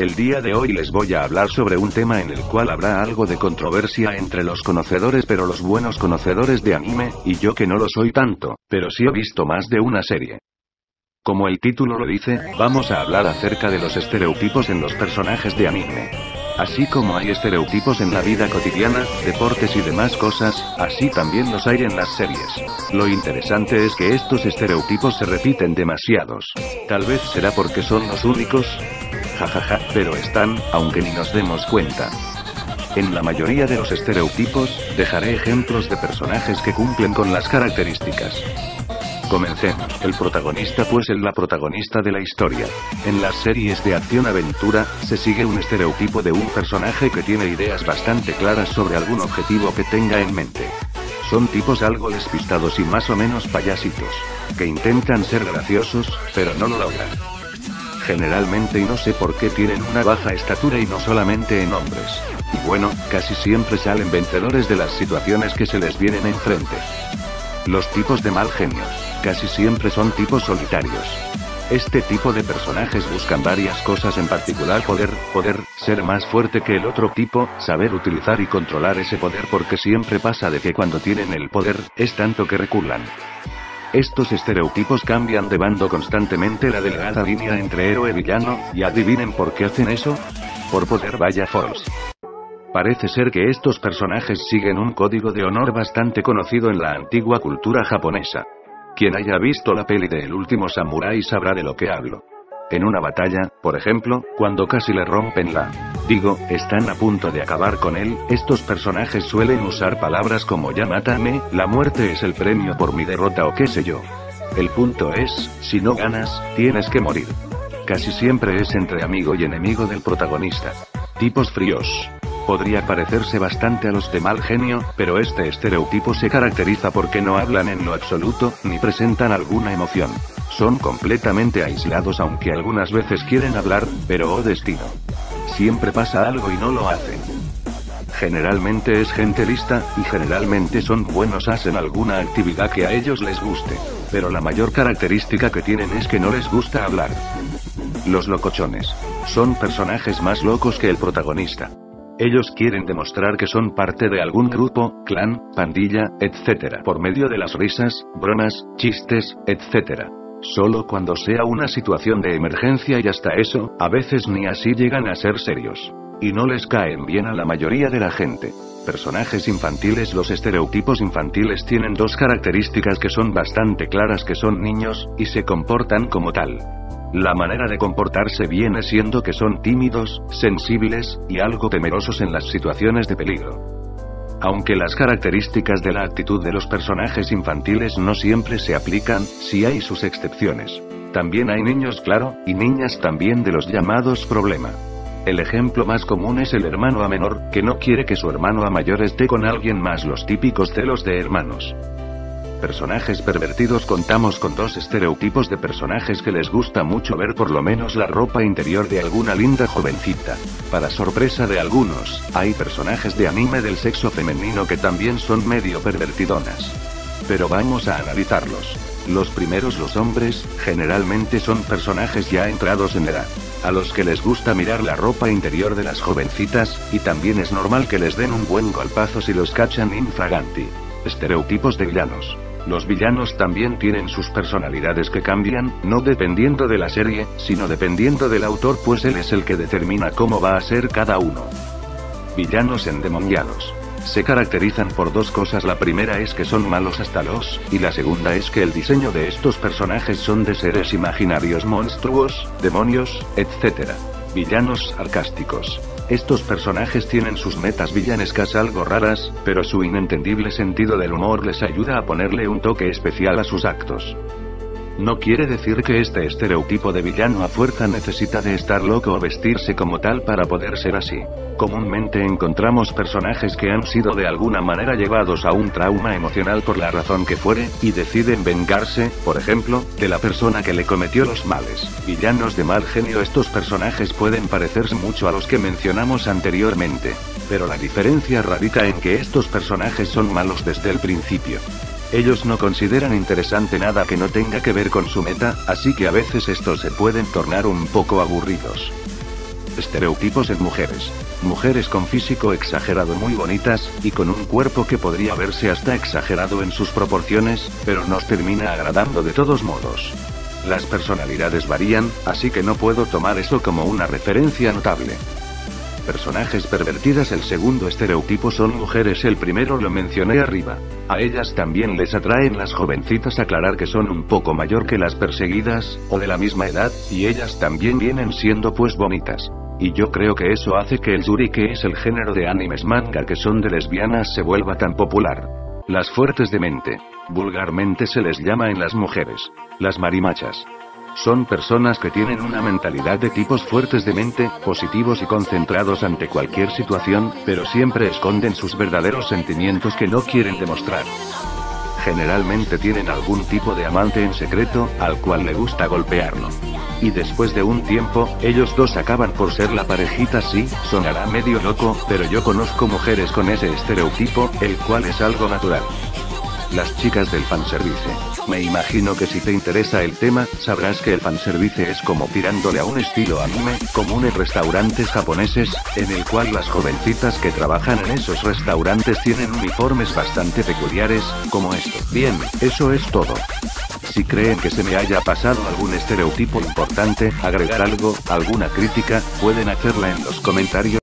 El día de hoy les voy a hablar sobre un tema en el cual habrá algo de controversia entre los conocedores pero los buenos conocedores de anime, y yo que no lo soy tanto, pero sí he visto más de una serie. Como el título lo dice, vamos a hablar acerca de los estereotipos en los personajes de anime. Así como hay estereotipos en la vida cotidiana, deportes y demás cosas, así también los hay en las series. Lo interesante es que estos estereotipos se repiten demasiados. Tal vez será porque son los únicos, jajaja, pero están, aunque ni nos demos cuenta. En la mayoría de los estereotipos, dejaré ejemplos de personajes que cumplen con las características. Comencemos. El protagonista pues es la protagonista de la historia. En las series de acción-aventura, se sigue un estereotipo de un personaje que tiene ideas bastante claras sobre algún objetivo que tenga en mente. Son tipos algo despistados y más o menos payasitos. Que intentan ser graciosos, pero no lo logran. Generalmente y no sé por qué tienen una baja estatura y no solamente en hombres. Y bueno, casi siempre salen vencedores de las situaciones que se les vienen enfrente. Los tipos de mal genio. Casi siempre son tipos solitarios. Este tipo de personajes buscan varias cosas en particular poder, poder, ser más fuerte que el otro tipo, saber utilizar y controlar ese poder porque siempre pasa de que cuando tienen el poder, es tanto que reculan. Estos estereotipos cambian de bando constantemente la delgada línea entre héroe y villano, y adivinen por qué hacen eso. Por poder vaya force. Parece ser que estos personajes siguen un código de honor bastante conocido en la antigua cultura japonesa. Quien haya visto la peli de El último samurái sabrá de lo que hablo. En una batalla, por ejemplo, cuando casi le rompen la... Digo, están a punto de acabar con él, estos personajes suelen usar palabras como ya mátame, la muerte es el premio por mi derrota o qué sé yo. El punto es, si no ganas, tienes que morir. Casi siempre es entre amigo y enemigo del protagonista. Tipos fríos. Podría parecerse bastante a los de mal genio, pero este estereotipo se caracteriza porque no hablan en lo absoluto, ni presentan alguna emoción. Son completamente aislados aunque algunas veces quieren hablar, pero oh destino. Siempre pasa algo y no lo hacen. Generalmente es gente lista, y generalmente son buenos hacen alguna actividad que a ellos les guste. Pero la mayor característica que tienen es que no les gusta hablar. Los locochones. Son personajes más locos que el protagonista. Ellos quieren demostrar que son parte de algún grupo, clan, pandilla, etc. por medio de las risas, bromas, chistes, etc. Solo cuando sea una situación de emergencia y hasta eso, a veces ni así llegan a ser serios. Y no les caen bien a la mayoría de la gente. Personajes infantiles Los estereotipos infantiles tienen dos características que son bastante claras que son niños, y se comportan como tal. La manera de comportarse viene siendo que son tímidos, sensibles, y algo temerosos en las situaciones de peligro. Aunque las características de la actitud de los personajes infantiles no siempre se aplican, sí hay sus excepciones. También hay niños claro, y niñas también de los llamados problema. El ejemplo más común es el hermano a menor, que no quiere que su hermano a mayor esté con alguien más los típicos celos de hermanos personajes pervertidos contamos con dos estereotipos de personajes que les gusta mucho ver por lo menos la ropa interior de alguna linda jovencita. Para sorpresa de algunos, hay personajes de anime del sexo femenino que también son medio pervertidonas. Pero vamos a analizarlos. Los primeros los hombres, generalmente son personajes ya entrados en edad. A los que les gusta mirar la ropa interior de las jovencitas, y también es normal que les den un buen golpazo si los cachan infraganti. Estereotipos de villanos. Los villanos también tienen sus personalidades que cambian, no dependiendo de la serie, sino dependiendo del autor pues él es el que determina cómo va a ser cada uno. Villanos endemoniados. Se caracterizan por dos cosas, la primera es que son malos hasta los, y la segunda es que el diseño de estos personajes son de seres imaginarios monstruos, demonios, etc. Villanos sarcásticos. Estos personajes tienen sus metas villanescas algo raras, pero su inentendible sentido del humor les ayuda a ponerle un toque especial a sus actos. No quiere decir que este estereotipo de villano a fuerza necesita de estar loco o vestirse como tal para poder ser así. Comúnmente encontramos personajes que han sido de alguna manera llevados a un trauma emocional por la razón que fuere, y deciden vengarse, por ejemplo, de la persona que le cometió los males. Villanos de mal genio Estos personajes pueden parecerse mucho a los que mencionamos anteriormente. Pero la diferencia radica en que estos personajes son malos desde el principio. Ellos no consideran interesante nada que no tenga que ver con su meta, así que a veces estos se pueden tornar un poco aburridos. Estereotipos en mujeres. Mujeres con físico exagerado muy bonitas, y con un cuerpo que podría verse hasta exagerado en sus proporciones, pero nos termina agradando de todos modos. Las personalidades varían, así que no puedo tomar eso como una referencia notable. Personajes pervertidas El segundo estereotipo son mujeres El primero lo mencioné arriba. A ellas también les atraen las jovencitas aclarar que son un poco mayor que las perseguidas, o de la misma edad, y ellas también vienen siendo pues bonitas. Y yo creo que eso hace que el yuri que es el género de animes manga que son de lesbianas se vuelva tan popular. Las fuertes de mente. Vulgarmente se les llama en las mujeres. Las marimachas. Son personas que tienen una mentalidad de tipos fuertes de mente, positivos y concentrados ante cualquier situación, pero siempre esconden sus verdaderos sentimientos que no quieren demostrar. Generalmente tienen algún tipo de amante en secreto, al cual le gusta golpearlo. Y después de un tiempo, ellos dos acaban por ser la parejita sí, sonará medio loco, pero yo conozco mujeres con ese estereotipo, el cual es algo natural. Las chicas del fanservice. Me imagino que si te interesa el tema, sabrás que el fanservice es como tirándole a un estilo anime, común en restaurantes japoneses, en el cual las jovencitas que trabajan en esos restaurantes tienen uniformes bastante peculiares, como esto. Bien, eso es todo. Si creen que se me haya pasado algún estereotipo importante, agregar algo, alguna crítica, pueden hacerla en los comentarios.